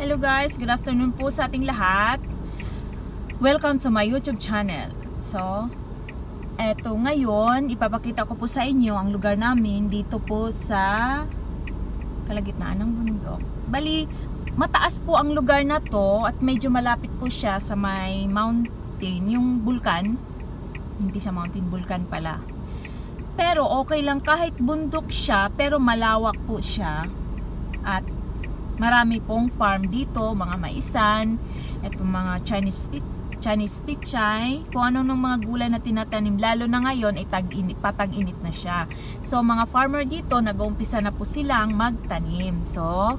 Hello guys, good afternoon po sa ating lahat. Welcome to my YouTube channel. So, eto ngayon, ipapakita ko po sa inyo ang lugar namin dito po sa kalagitnaan ng bundok. Bali, mataas po ang lugar na to at medyo malapit po siya sa may mountain, yung bulkan. Hindi siya mountain, bulkan pala. Pero okay lang kahit bundok siya, pero malawak po siya. At marami pong farm dito, mga maisan, etong mga Chinese fit Chinese pichay, kung ano ng mga gulay na tinatanim, lalo na ngayon ay tag-init, patag-init na siya. So, mga farmer dito, nag-uumpisa na po silang magtanim. So,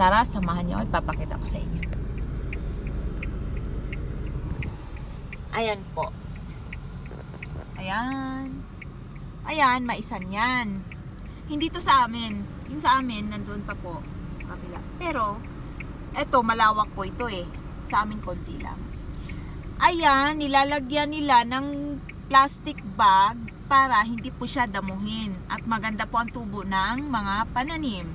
tara, samahan niyo, ipapakita ko sa inyo. Ayan po. Ayan. Ayan, maisan yan. Hindi to sa amin. Yung sa amin, nandun pa po. Kabila. Pero, eto, malawak po ito eh. Sa amin, konti lang. Ayan, nilalagyan nila ng plastic bag para hindi po siya damuhin. At maganda po ang tubo ng mga pananim.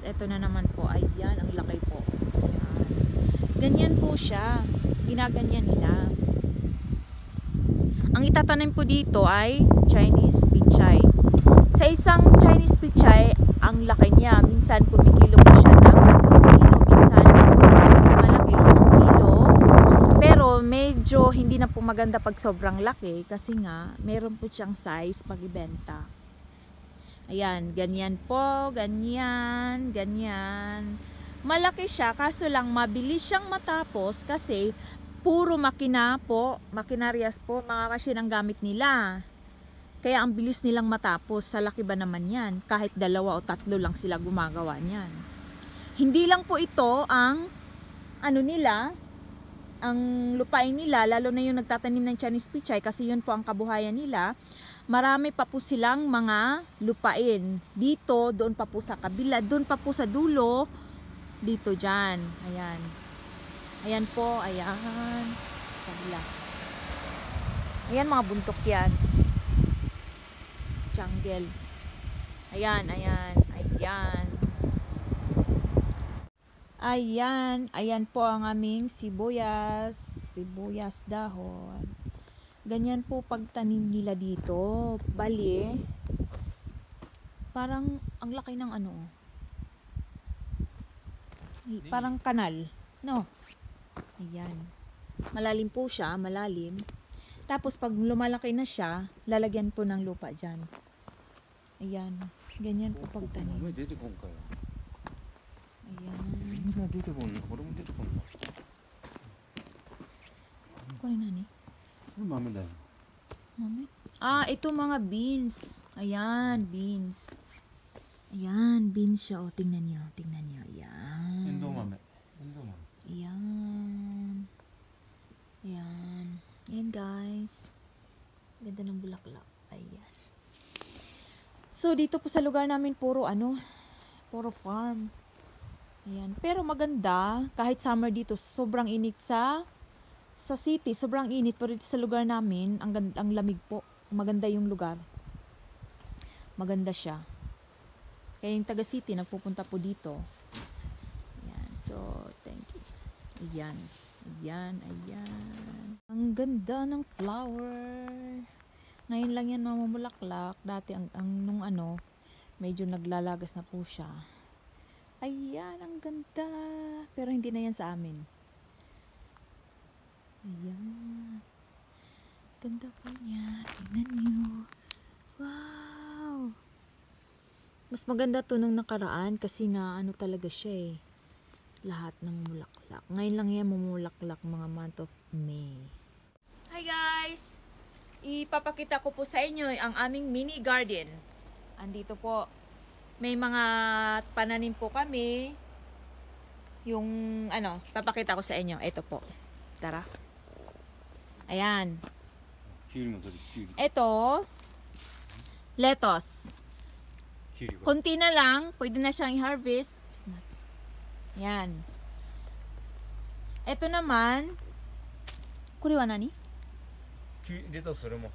Ito na naman po. Ayan, ang laki po. Ganyan po siya. Ginaganyan nila. Ang itatanim po dito ay Chinese pichay. Sa isang Chinese pichay, ang laki niya. Minsan kumikilo po siya ng kilo. Minsan malaki ang kilo. Pero medyo hindi na po maganda pag sobrang laki kasi nga meron po siyang size pag ibenta. Ayan, ganyan po, ganyan, ganyan. Malaki siya kaso lang mabilis siyang matapos kasi puro makina po, makinaryas po, mga machine ang gamit nila. Kaya ang bilis nilang matapos, sa laki ba naman yan? Kahit dalawa o tatlo lang sila gumagawa niyan. Hindi lang po ito ang ano nila, ang lupain nila, lalo na yung nagtatanim ng Chinese pichay kasi yun po ang kabuhayan nila. Marami pa po silang mga lupain. Dito, doon pa po sa kabila, doon pa po sa dulo, dito dyan. Ayan. Ayan po, ayan. Kabila. Ayan mga buntok yan. Jungle. Ayan, ayan, ayan. Ayan, ayan po ang aming sibuyas. Sibuyas dahon. Ganyan po pagtanim nila dito. Bali, parang ang laki ng ano. Parang kanal. No? Ayan. Malalim po siya, malalim. Tapos pag lumalaki na siya, lalagyan po ng lupa dyan. Ayan. Ganyan po pagtanim. Ayan. Kunin na ni. Ano mami dahil? Mami? Ah, ito mga beans. Ayan, beans. Ayan, beans siya. O, tingnan niyo. Tingnan niyo. Ayan. Indo mami. Indo mami. Ayan. Ayan. Ayan, guys. Ganda ng bulaklak. Ayan. So, dito po sa lugar namin, puro ano, puro farm. Ayan. Pero maganda, kahit summer dito, sobrang init sa sa city, sobrang init. Pero dito sa lugar namin, ang, ang lamig po. Maganda yung lugar. Maganda siya. Kaya yung taga city, nagpupunta po dito. Ayan. So, thank you. Ayan. Ayan, ayan. Ang ganda ng flower. Ngayon lang yan mamumulaklak. Dati ang, ang nung ano, medyo naglalagas na po siya. Ayan, ang ganda. Pero hindi na yan sa amin. Ayan. Ganda po niya. Tingnan niyo. Wow. Mas maganda to nung nakaraan kasi nga ano talaga siya eh. Lahat ng mulaklak. Ngayon lang yan mumulaklak mga month of May guys, ipapakita ko po sa inyo ang aming mini garden. Andito po, may mga pananim po kami. Yung ano, papakita ko sa inyo. Ito po. Tara. Ayan. Ito, lettuce. Kunti na lang, pwede na siyang i-harvest. Yan. Ito naman, kuriwa na ni? Lettuce rin mo.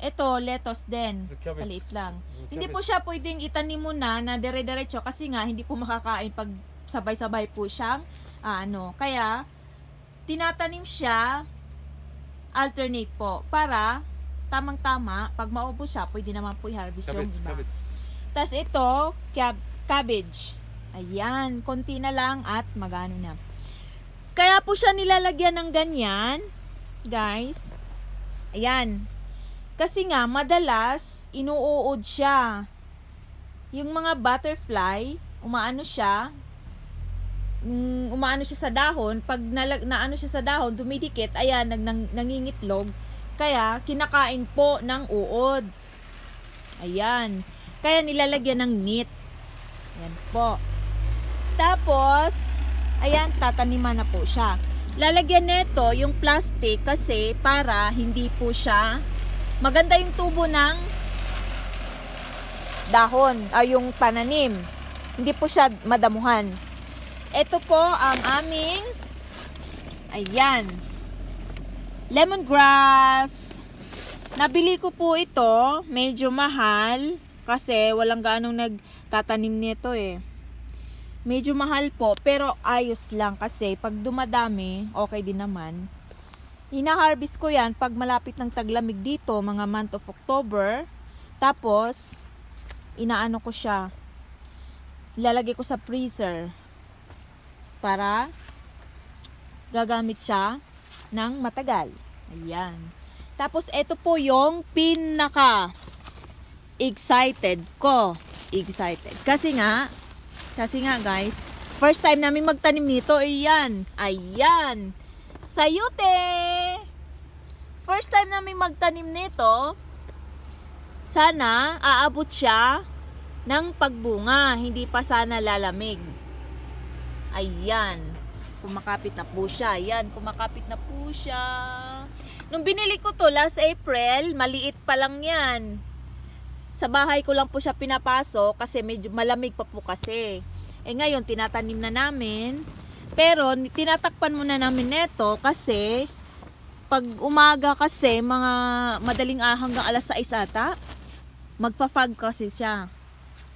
Ito, lettuce din. Maliit lang. Hindi po siya pwedeng itanim mo na na dire-diretso kasi nga hindi po makakain pag sabay-sabay po siyang ah, ano. Kaya, tinatanim siya alternate po para tamang-tama pag maubo siya, pwede naman po i-harvest yung iba. Tapos ito, cab cabbage. Ayan, konti na lang at magano na. Kaya po siya nilalagyan ng ganyan, guys Ayan. Kasi nga, madalas, inuuod siya. Yung mga butterfly, umaano siya, mm, umaano siya sa dahon, pag nalag, naano siya sa dahon, dumidikit, ayan, nag, nang, nangingitlog. Kaya, kinakain po ng uod. Ayan. Kaya nilalagyan ng net. Ayan po. Tapos, ayan, tataniman na po siya. Lalagyan nito yung plastic kasi para hindi po siya maganda yung tubo ng dahon, ay yung pananim. Hindi po siya madamuhan. Ito po ang aming ayan lemongrass. Nabili ko po ito, medyo mahal kasi walang gaanong nagtatanim nito eh. Medyo mahal po, pero ayos lang kasi pag dumadami, okay din naman. Hina-harvest ko yan pag malapit ng taglamig dito, mga month of October. Tapos, inaano ko siya. Ilalagay ko sa freezer para gagamit siya ng matagal. Ayan. Tapos, ito po yung pinaka excited ko. Excited. Kasi nga, kasi nga guys, first time namin magtanim nito, ayan. Ayan. Sayute! First time namin magtanim nito, sana aabot siya ng pagbunga, hindi pa sana lalamig. Ayan. Kumakapit na po siya. Ayan, kumakapit na po siya. Nung binili ko to last April, maliit pa lang yan. Sa bahay ko lang po siya pinapasok kasi medyo malamig pa po kasi. Eh ngayon, tinatanim na namin. Pero, tinatakpan muna namin neto kasi pag umaga kasi, mga madaling ah, hanggang alas 6 ata, magpa-fog kasi siya.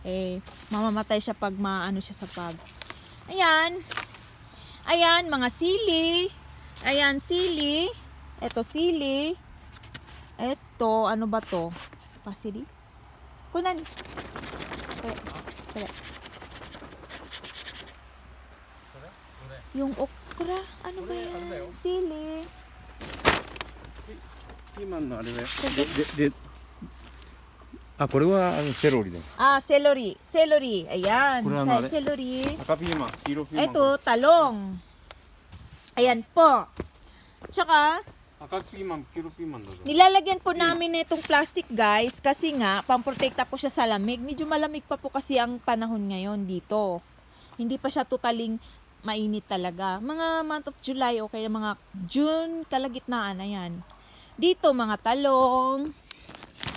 Eh, mamamatay siya pag maano siya sa fog. Ayan. Ayan, mga sili. Ayan, sili. Ito, sili. Ito, ano ba to? Pasili? Kunan. Kaya, kaya. Yung okra, ano ba yan? Sili. ピーマンのあれだよででであこれはあのセロリだよ Ah, celery. Celery. Ayan. Kulang Sa na rin. celery. 赤ピーマン黄色ピーマン Ito, talong. Ayan po. Tsaka, 赤ピーマン黄色ピーマンだぞ nilalagyan po namin itong plastic guys kasi nga, pamprotekta po siya sa lamig. Medyo malamig pa po kasi ang panahon ngayon dito. Hindi pa siya totaling mainit talaga. Mga month of July o kaya mga June, kalagitnaan, ayan. Dito, mga talong.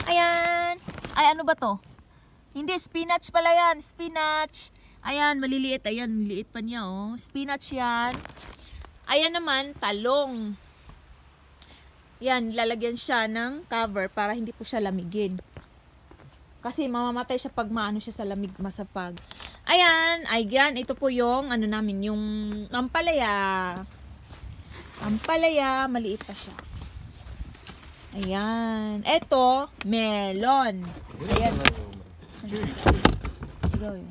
Ayan. Ay, ano ba to? Hindi, spinach pala yan. Spinach. Ayan, maliliit. Ayan, maliliit pa niya, oh. Spinach yan. Ayan naman, talong. Yan, lalagyan siya ng cover para hindi po siya lamigin. Kasi mamamatay siya pag maano siya sa lamig, masapag. Ayan, ayan, ito po yung ano namin, yung ampalaya. Ampalaya, maliit pa siya. Ayan. Ito, melon. Ayan. Sigaw yun.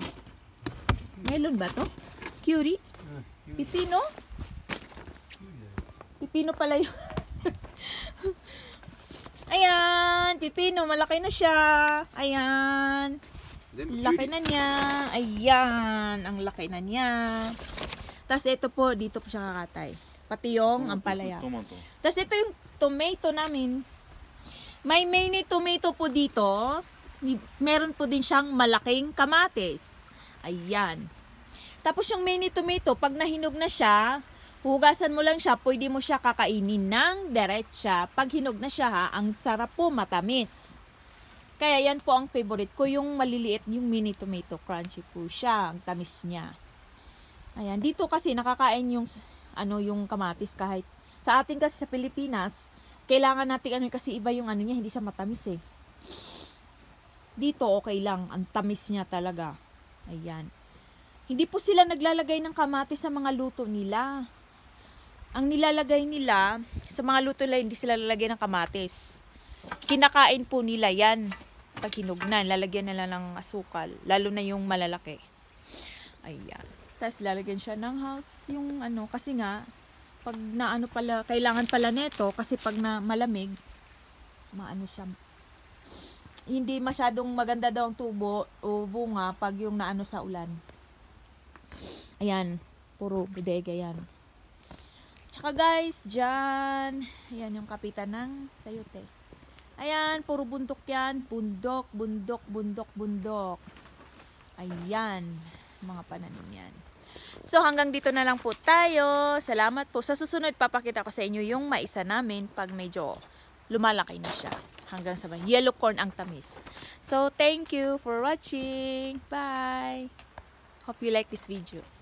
Melon ba to? Curie? Pipino? Pipino pala yun. Ayan, pipino, malaki na siya. Ayan. Laki na niya. Ayan. Ang laki na niya. Tapos ito po, dito po siya kakatay. Pati yung ampalaya. Tapos ito yung tomato namin. May mini tomato po dito. Meron po din siyang malaking kamatis. Ayan. Tapos yung mini tomato, pag nahinog na siya, hugasan mo lang siya, pwede mo siya kakainin ng diretsya. Pag hinog na siya ha, ang sarap po matamis. Kaya yan po ang favorite ko, yung maliliit, yung mini tomato. Crunchy po siya, ang tamis niya. Ayan, dito kasi nakakain yung ano yung kamatis kahit sa atin kasi sa Pilipinas, kailangan natin ano kasi iba yung ano niya, hindi siya matamis eh. Dito okay lang, ang tamis niya talaga. Ayan. Hindi po sila naglalagay ng kamatis sa mga luto nila. Ang nilalagay nila, sa mga luto nila, hindi sila lalagay ng kamatis. Kinakain po nila yan. Pag hinugnan, lalagyan nila ng asukal. Lalo na yung malalaki. Ayan. Tapos lalagyan siya ng house, yung ano, kasi nga, pag naano pala, kailangan pala neto, kasi pag na malamig, maano siya, hindi masyadong maganda daw ang tubo o bunga pag yung naano sa ulan. Ayan, puro bodega yan. Tsaka guys, dyan, ayan yung kapitan ng sayote. Ayan, puro bundok yan. Bundok, bundok, bundok, bundok. Ayan, mga pananim yan. So hanggang dito na lang po tayo. Salamat po. Sa susunod, papakita ko sa inyo yung maisa namin pag medyo lumalaki na siya. Hanggang sa yellow corn ang tamis. So thank you for watching. Bye! Hope you like this video.